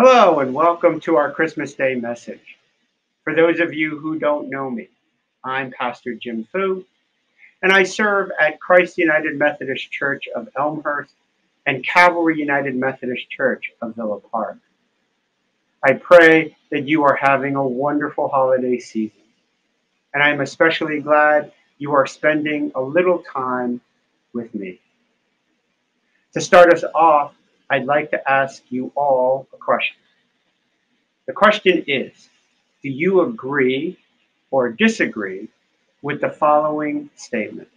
Hello, and welcome to our Christmas Day message. For those of you who don't know me, I'm Pastor Jim Fu, and I serve at Christ United Methodist Church of Elmhurst and Calvary United Methodist Church of Villa Park. I pray that you are having a wonderful holiday season, and I am especially glad you are spending a little time with me. To start us off, I'd like to ask you all a question. The question is Do you agree or disagree with the following statement?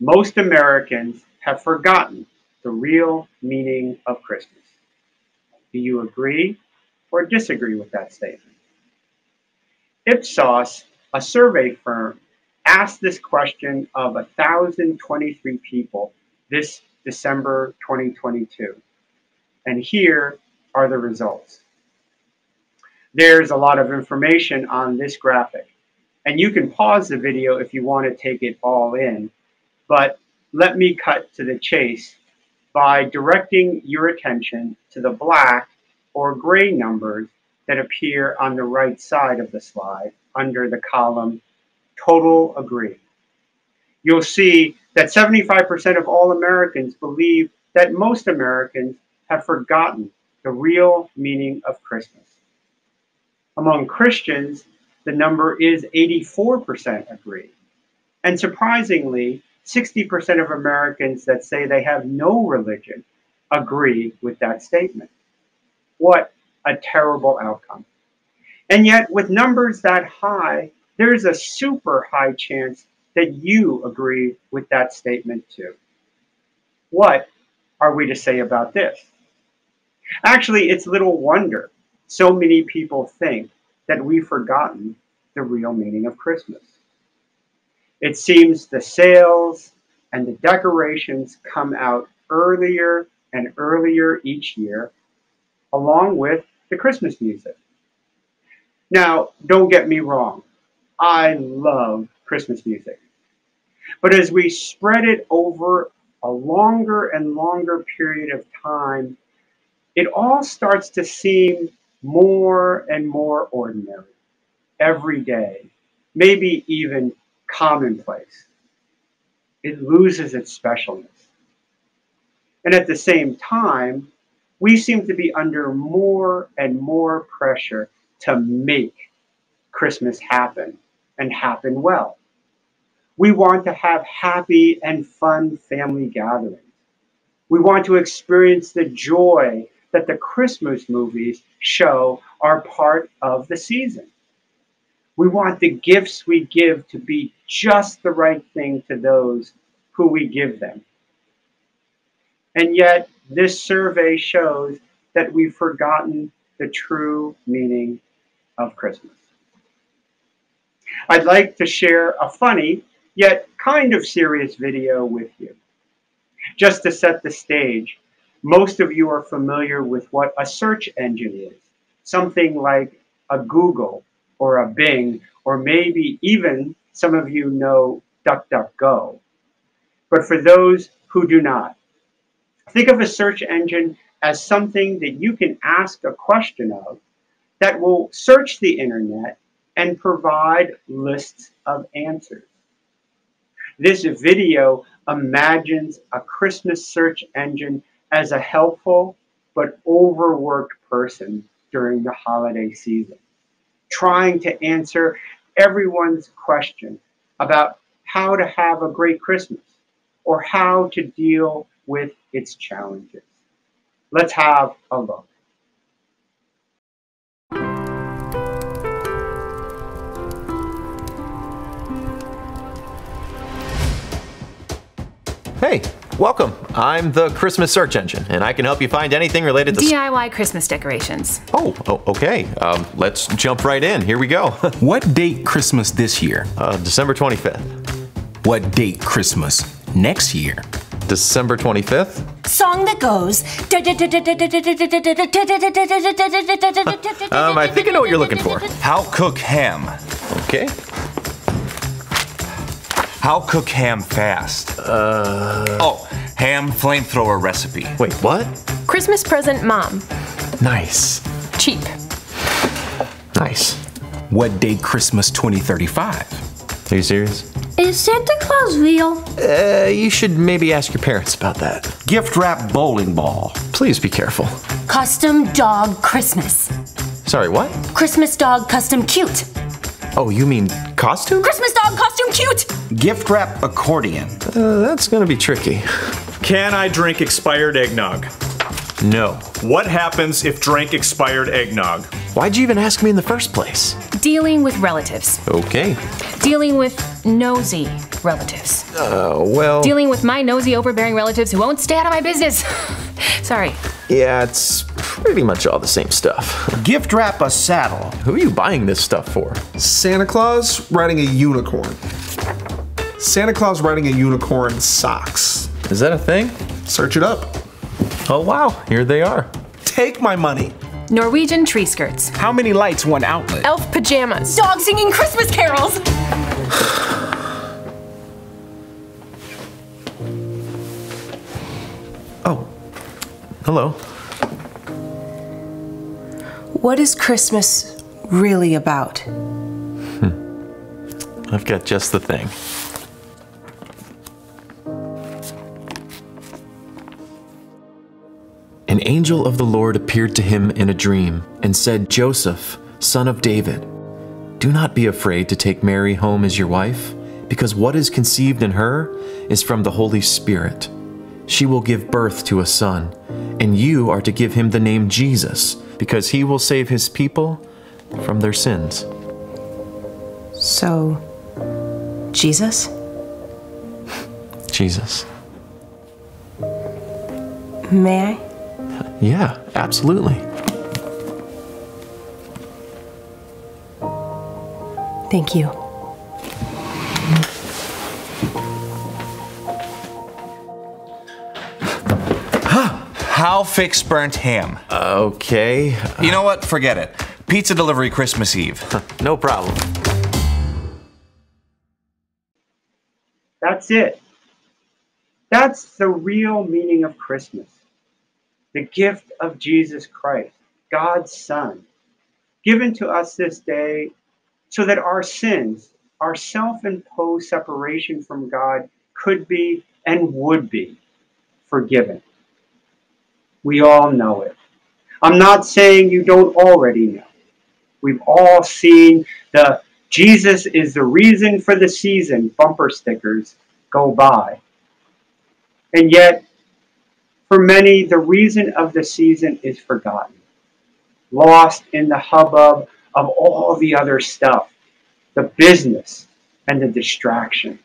Most Americans have forgotten the real meaning of Christmas. Do you agree or disagree with that statement? Ipsos, a survey firm, asked this question of 1,023 people this December 2022. And here are the results. There's a lot of information on this graphic. And you can pause the video if you want to take it all in. But let me cut to the chase by directing your attention to the black or gray numbers that appear on the right side of the slide under the column Total Agree. You'll see that 75% of all Americans believe that most Americans have forgotten the real meaning of Christmas. Among Christians, the number is 84% agree. And surprisingly, 60% of Americans that say they have no religion agree with that statement. What a terrible outcome. And yet, with numbers that high, there's a super high chance that you agree with that statement too. What are we to say about this? Actually, it's little wonder so many people think that we've forgotten the real meaning of Christmas. It seems the sales and the decorations come out earlier and earlier each year, along with the Christmas music. Now, don't get me wrong, I love Christmas music. But as we spread it over a longer and longer period of time, it all starts to seem more and more ordinary every day, maybe even commonplace. It loses its specialness. And at the same time, we seem to be under more and more pressure to make Christmas happen and happen well. We want to have happy and fun family gatherings. We want to experience the joy that the Christmas movies show are part of the season. We want the gifts we give to be just the right thing to those who we give them. And yet, this survey shows that we've forgotten the true meaning of Christmas. I'd like to share a funny yet kind of serious video with you. Just to set the stage, most of you are familiar with what a search engine is, something like a Google or a Bing, or maybe even some of you know DuckDuckGo. But for those who do not, think of a search engine as something that you can ask a question of that will search the internet and provide lists of answers. This video imagines a Christmas search engine as a helpful but overworked person during the holiday season, trying to answer everyone's question about how to have a great Christmas or how to deal with its challenges. Let's have a look. Welcome. I'm the Christmas search engine, and I can help you find anything related to DIY Christmas decorations. Oh, oh okay. Um, let's jump right in. Here we go. what date Christmas this year? Uh, December 25th. What date Christmas next year? December 25th. Song that goes. um, I think I know what you're looking for. How cook ham? Okay. How cook ham fast? Uh. Oh, ham flamethrower recipe. Wait, what? Christmas present mom. Nice. Cheap. Nice. What date Christmas 2035? Are you serious? Is Santa Claus real? Uh, you should maybe ask your parents about that. Gift wrap bowling ball. Please be careful. Custom dog Christmas. Sorry, what? Christmas dog custom cute. Oh, you mean costume? Christmas dog costume cute. Gift wrap accordion. Uh, that's gonna be tricky. Can I drink expired eggnog? No. What happens if drank expired eggnog? Why'd you even ask me in the first place? Dealing with relatives. Okay. Dealing with nosy relatives. Uh, well. Dealing with my nosy, overbearing relatives who won't stay out of my business. Sorry. yeah, it's pretty much all the same stuff. Gift wrap a saddle. Who are you buying this stuff for? Santa Claus riding a unicorn. Santa Claus riding a unicorn socks. Is that a thing? Search it up. Oh, wow. Here they are. Take my money. Norwegian tree skirts. How many lights, one outlet? Elf pajamas. Dog singing Christmas carols. Oh. Hello. What is Christmas really about? Hmm. I've got just the thing. An angel of the Lord appeared to him in a dream and said, Joseph, son of David, do not be afraid to take Mary home as your wife, because what is conceived in her is from the Holy Spirit. She will give birth to a son, and you are to give him the name Jesus, because he will save his people from their sins. So, Jesus? Jesus. May I? Yeah, absolutely. Thank you. How fix burnt ham? Okay, You know what? Forget it. Pizza delivery Christmas Eve. no problem. That's it. That's the real meaning of Christmas. The gift of Jesus Christ, God's Son, given to us this day so that our sins, our self imposed separation from God, could be and would be forgiven. We all know it. I'm not saying you don't already know. We've all seen the Jesus is the reason for the season bumper stickers go by. And yet, for many, the reason of the season is forgotten, lost in the hubbub of all the other stuff, the business and the distraction.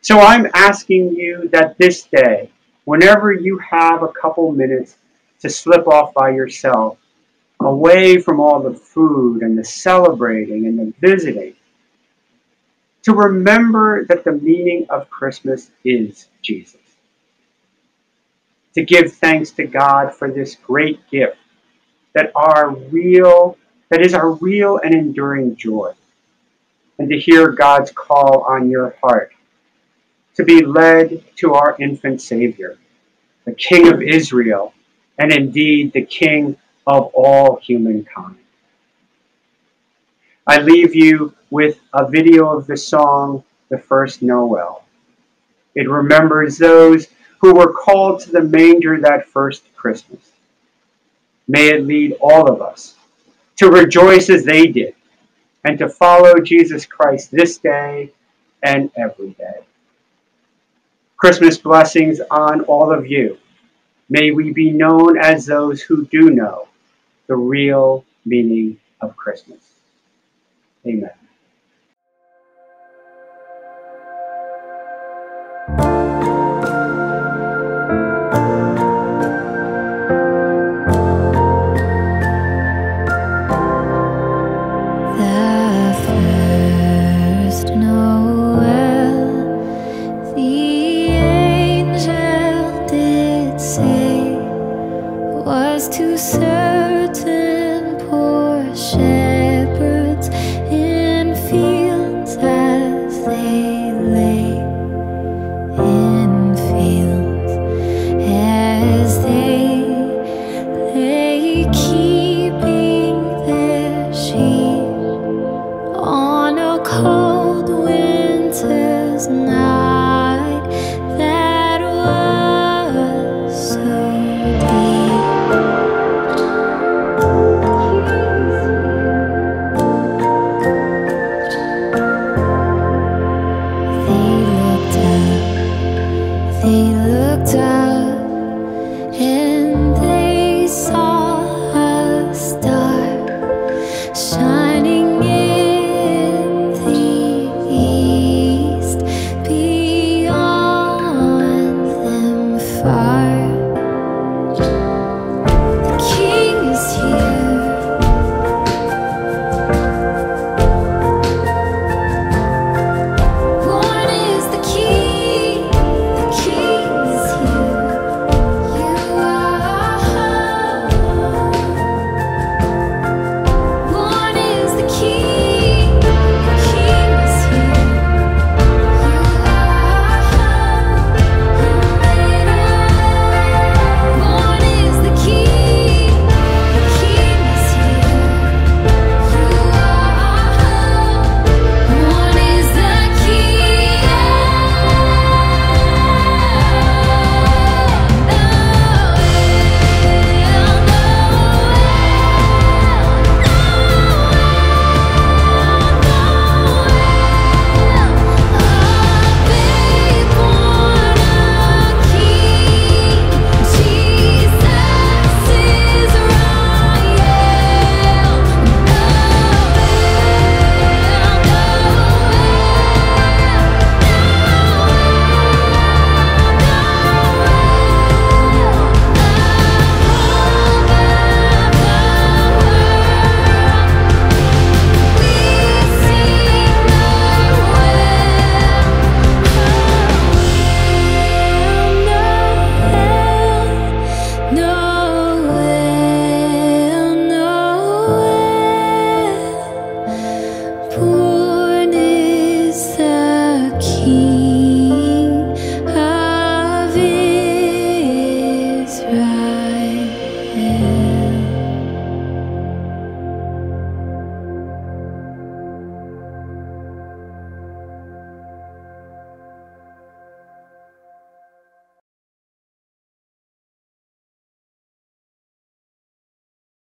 So I'm asking you that this day, whenever you have a couple minutes to slip off by yourself, away from all the food and the celebrating and the visiting, to remember that the meaning of Christmas is Jesus. To give thanks to God for this great gift that our real that is our real and enduring joy. And to hear God's call on your heart to be led to our infant Savior, the King of Israel, and indeed the King of all humankind. I leave you with a video of the song, The First Noel. It remembers those who were called to the manger that first Christmas. May it lead all of us to rejoice as they did and to follow Jesus Christ this day and every day. Christmas blessings on all of you. May we be known as those who do know the real meaning of Christmas. Amen.